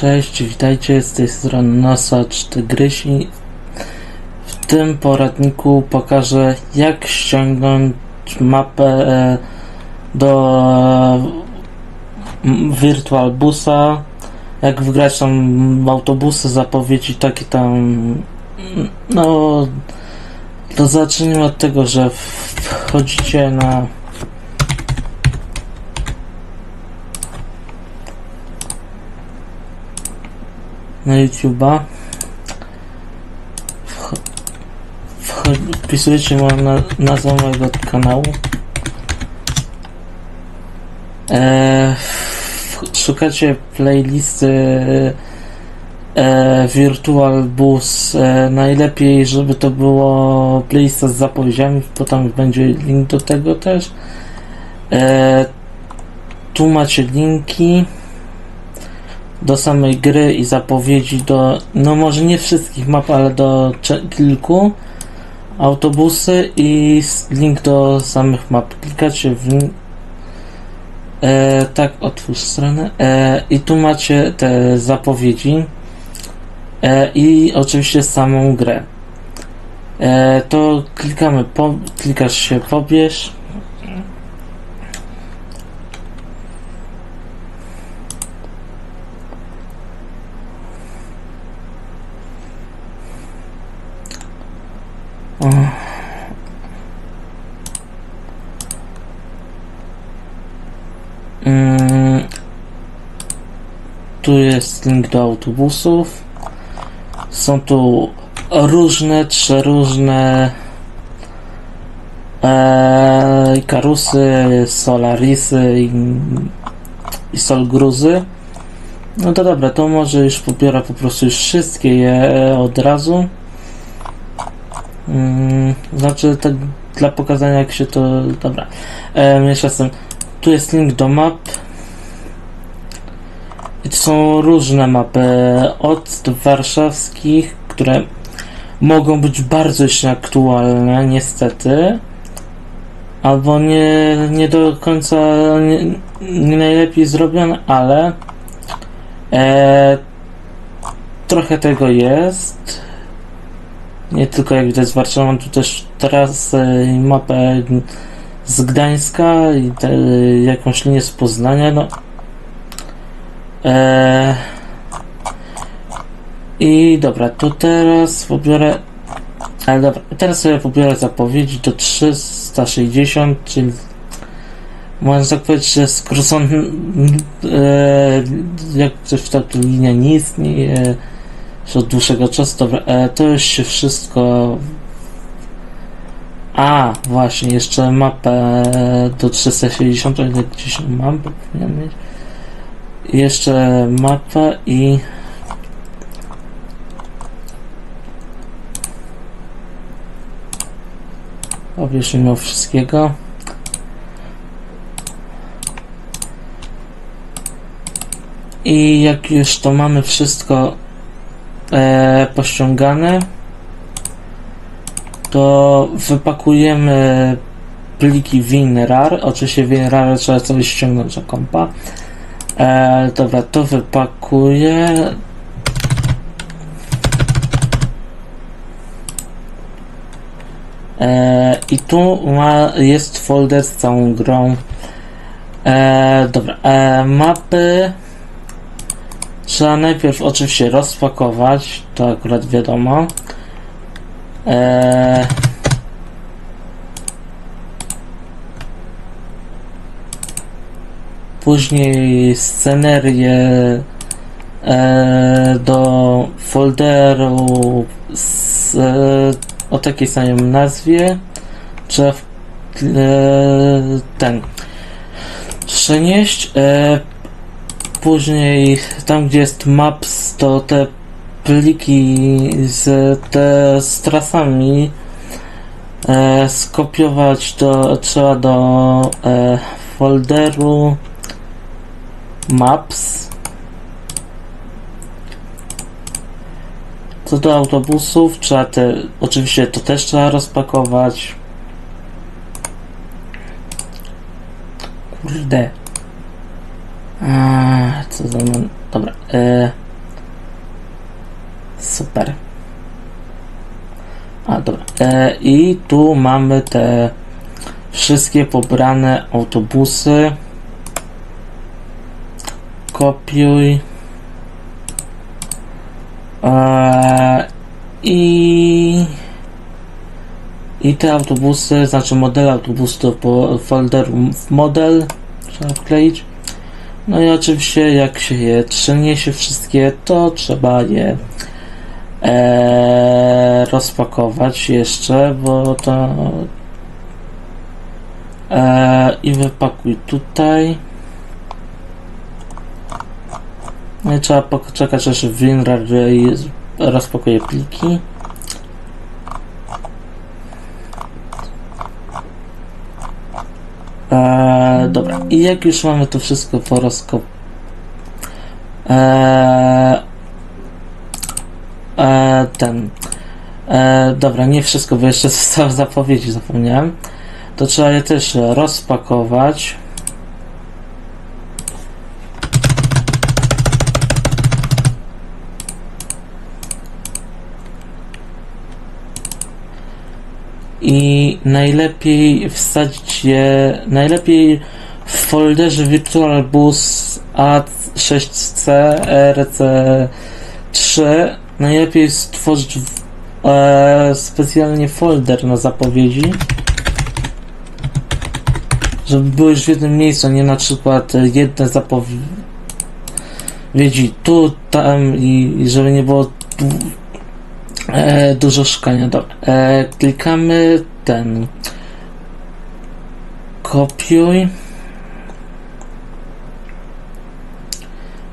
Cześć, witajcie z tej strony Nosacz Tygrysi. W tym poradniku pokażę jak ściągnąć mapę e, do m, Virtual Busa, jak wygrać tam autobusy, zapowiedzi takie tam no to zacznijmy od tego, że wchodzicie na na YouTube'a. Wpisujecie moją na nazwę mojego kanału. E, szukacie playlisty e, Virtual Bus. E, najlepiej, żeby to było playlista z zapowiedziami, bo tam będzie link do tego też. E, tu macie linki do samej gry i zapowiedzi do, no może nie wszystkich map, ale do kilku autobusy i link do samych map. Klikacie w e, tak, otwórz stronę e, i tu macie te zapowiedzi e, i oczywiście samą grę. E, to klikamy, po, klikasz się pobierz O. Mm. Tu jest link do autobusów. Są tu różne, trzy różne e, karusy, solarisy i, i solgruzy. No to dobra, to może już pobiorę po prostu już wszystkie je od razu. Mm, znaczy, tak dla pokazania, jak się to. Dobra. E, mniejsza z tym. Tu jest link do map. I to są różne mapy. Od warszawskich, które mogą być bardzo jeszcze aktualne, niestety. Albo nie, nie do końca nie, nie najlepiej zrobione, ale e, trochę tego jest. Nie tylko jak widać z Warszawy, mam tu też teraz mapę z Gdańska i te, jakąś linię z Poznania, no. E, I dobra, to teraz pobiorę. Ale dobra, teraz sobie pobiorę zapowiedzi do 360, czyli można tak powiedzieć, że skrócony, e, jak coś w takiej linia nie istnieje już od dłuższego czasu. Dobra, e, to już się wszystko. A, właśnie, jeszcze mapę do 360, ile gdzieś mam, powinien mieć. Jeszcze mapę i. Obierz mimo wszystkiego. I jak już to mamy wszystko e, pościągane, to wypakujemy pliki WinRAR. Oczywiście WinRAR trzeba sobie ściągnąć na kompa. E, dobra, to wypakuję. E, I tu ma, jest folder z całą grą. E, dobra, e, mapy. Trzeba najpierw oczywiście rozpakować, to akurat wiadomo. Eee... Później scenerię e, do folderu z, e, o takiej samej nazwie. Trzeba w, e, ten przenieść. E, później tam gdzie jest maps to te pliki z te z trasami e, skopiować do trzeba do e, folderu maps. Co do autobusów trzeba te oczywiście to też trzeba rozpakować. Kurde Eee, co za mną? Dobra. Eee. Super. A, dobra. Eee, I tu mamy te wszystkie pobrane autobusy. Kopiuj. Eee, I... I te autobusy, znaczy modele autobusów do folderu model trzeba wkleić. No i oczywiście jak się je przeniesie wszystkie, to trzeba je e, rozpakować jeszcze, bo to e, i wypakuj tutaj. No i trzeba poczekać aż WinRAR rozpakuje pliki. Dobra, i jak już mamy to wszystko po rozkop... Eee, eee, ten... Eee, dobra, nie wszystko, bo jeszcze zostało zapowiedzi, zapomniałem. To trzeba je też rozpakować. I najlepiej wsadzić je, najlepiej w folderze VirtualBus A6C RC3 najlepiej stworzyć e, specjalnie folder na zapowiedzi żeby były już w jednym miejscu, nie na przykład jedne zapowiedzi tu, tam i, i żeby nie było E, dużo szukania. Dobra. E, klikamy ten. Kopiuj.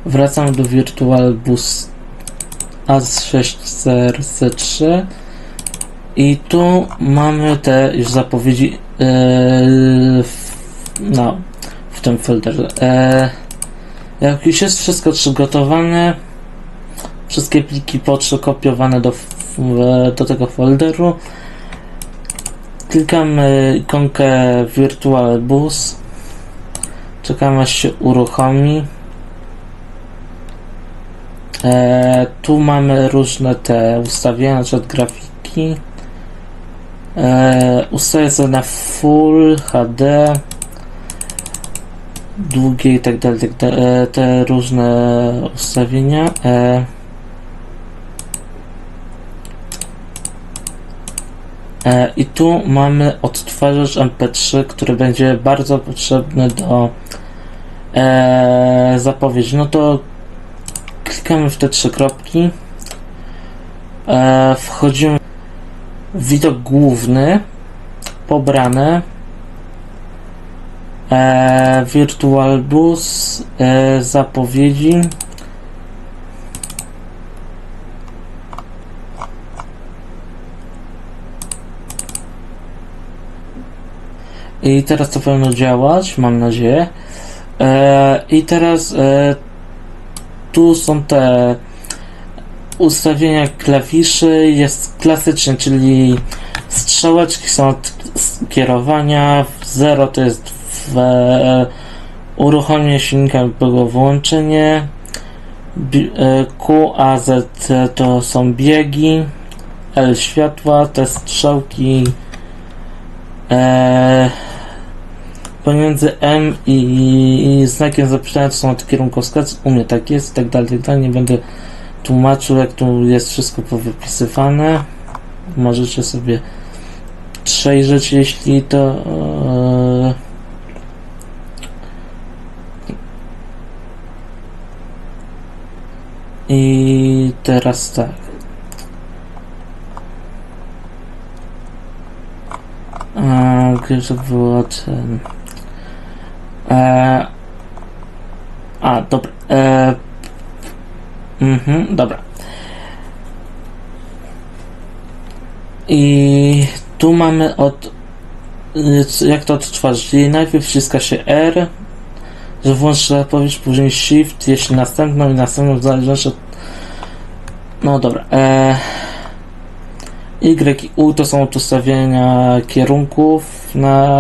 Wracamy do VirtualBus A6CRC3 i tu mamy te już zapowiedzi e, w, no, w tym folderze. E, jak już jest wszystko przygotowane, wszystkie pliki podszokopiowane do do tego folderu. Klikamy ikonkę Virtual Bus. Czekamy aż się uruchomi. E, tu mamy różne te ustawienia, na przykład grafiki. E, ustawię sobie na Full HD długie i tak dalej, tak e, te różne ustawienia. E, I tu mamy odtwarzacz MP3, który będzie bardzo potrzebny do e, zapowiedzi. No to klikamy w te trzy kropki. E, wchodzimy w widok główny, pobrane. E, VirtualBus, e, zapowiedzi. I teraz to powinno działać, mam nadzieję. E, I teraz e, tu są te ustawienia klawiszy. Jest klasycznie, czyli strzałeczki są od kierowania. 0 to jest w, e, uruchomienie silnika było wyłączenie. E, Q, A, Z to są biegi. L światła, te strzałki. E, pomiędzy M i, i znakiem zapytania są od kierunkowskazy. U mnie tak jest, tak dalej, tak dalej. Nie będę tłumaczył, jak tu jest wszystko powypisywane. Możecie sobie przejrzeć, jeśli to. Yy... I teraz tak. A, gdzie to było ten. E, a, dobra. E, mhm, dobra. I tu mamy od. Jak to odtworzyć? Czyli najpierw wciska się R, że włączy zapowiedź, później Shift, jeśli następną i następną w zależności od. No dobra. E, y i U to są ustawienia kierunków na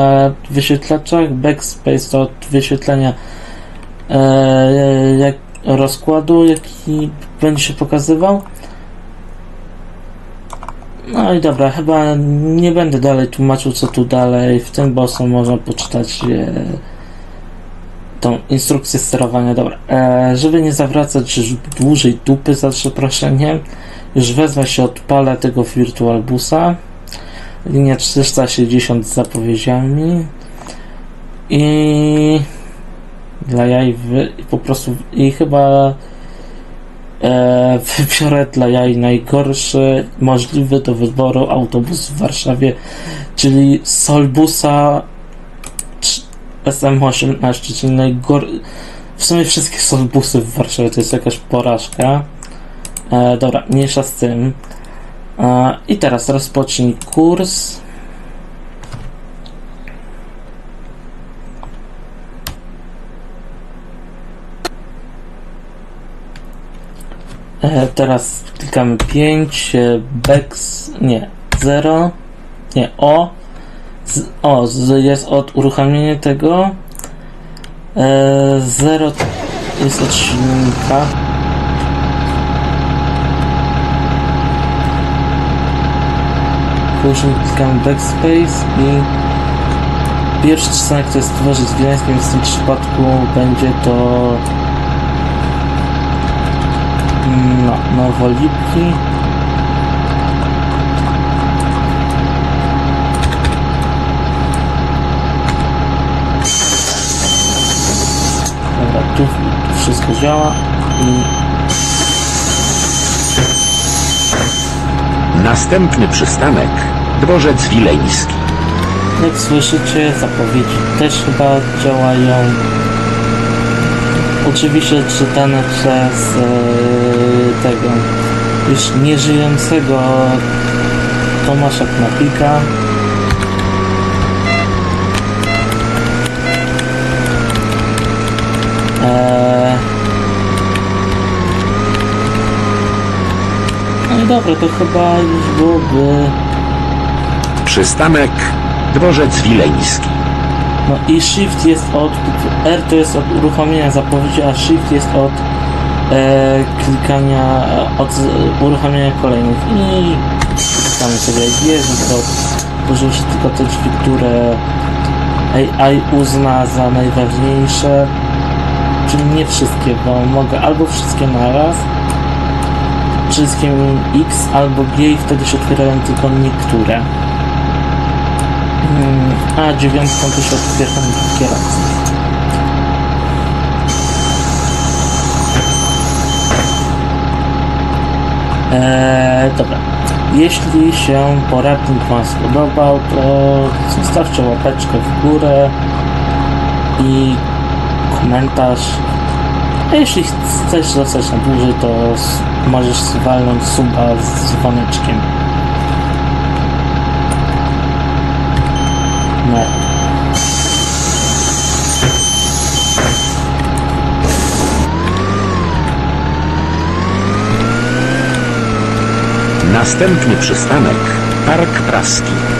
wyświetlaczach, backspace to wyświetlenia e, jak, rozkładu, jaki będzie się pokazywał. No i dobra, chyba nie będę dalej tłumaczył co tu dalej. W tym bossu można poczytać e, tą instrukcję sterowania. Dobra, e, żeby nie zawracać dłużej dupy za przeproszeniem, już wezmę się odpalę tego Virtual Busa. Linia 360 z zapowiedziami. I dla jaj wy, po prostu i chyba e, wybiorę dla jaj najgorszy możliwy do wyboru autobus w Warszawie, czyli Solbusa SM18, czyli najgor... W sumie wszystkie Solbusy w Warszawie to jest jakaś porażka. E, dobra, mniejsza z tym. E, I teraz rozpocznij kurs. E, teraz klikamy 5, e, Bex, nie, 0, nie, O, z, o, z, jest od uruchomienia tego, e, 0 jest od silnika, później klikamy Backspace i pierwszy przystanek to jest Dworzec Wileński, więc w tym przypadku będzie to no, Nowolipki. Tu wszystko działa i Następny przystanek Dworzec Wileński. jak słyszycie zapowiedzi też chyba działają. Oczywiście czytane przez e, tego już nieżyjącego Tomasza Knapika. Eee... No i dobra, to chyba już byłoby... Przystanek Dworzec Wileński. No i shift jest od... R to jest od uruchomienia zapowiedzi, a shift jest od e, klikania, od uruchamiania kolejnych. I klikamy sobie jest, to użył się tylko te drzwi, które AI uzna za najważniejsze. Czyli nie wszystkie, bo mogę albo wszystkie naraz, wszystkim X albo G i wtedy się otwierają tylko niektóre. A dziewiątką się otwierają kierowcy. Eee, dobra. Jeśli się poradnik Wam spodobał, to zostawcie łapeczkę w górę i komentarz. A jeśli chcesz zostać na dłużej, to możesz walnąć suba z dzwoneczkiem. No. Następny przystanek Park Praski.